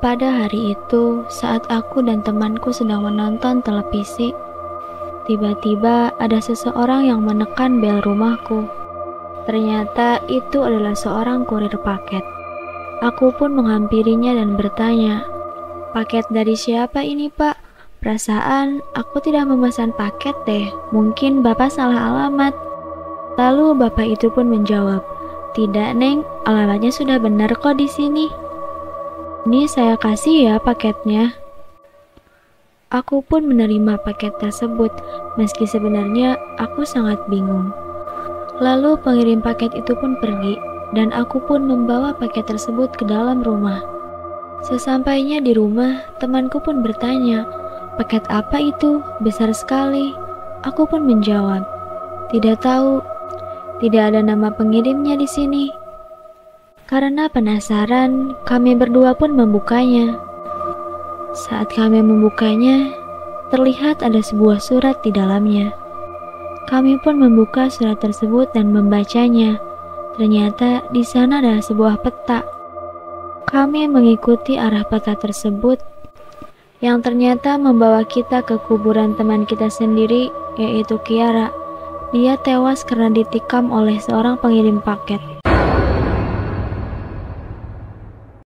Pada hari itu, saat aku dan temanku sedang menonton televisi, tiba-tiba ada seseorang yang menekan bel rumahku. Ternyata itu adalah seorang kurir paket. Aku pun menghampirinya dan bertanya, "Paket dari siapa ini, Pak?" Perasaan aku tidak memesan paket deh. Mungkin Bapak salah alamat. Lalu Bapak itu pun menjawab, "Tidak, Neng, alamatnya sudah benar kok di sini." Ini saya kasih ya paketnya. Aku pun menerima paket tersebut, meski sebenarnya aku sangat bingung. Lalu pengirim paket itu pun pergi, dan aku pun membawa paket tersebut ke dalam rumah. Sesampainya di rumah, temanku pun bertanya, "Paket apa itu? Besar sekali." Aku pun menjawab, "Tidak tahu. Tidak ada nama pengirimnya di sini." Karena penasaran, kami berdua pun membukanya. Saat kami membukanya, terlihat ada sebuah surat di dalamnya. Kami pun membuka surat tersebut dan membacanya. Ternyata di sana ada sebuah peta. Kami mengikuti arah peta tersebut yang ternyata membawa kita ke kuburan teman kita sendiri, yaitu Kiara. Dia tewas karena ditikam oleh seorang pengirim paket.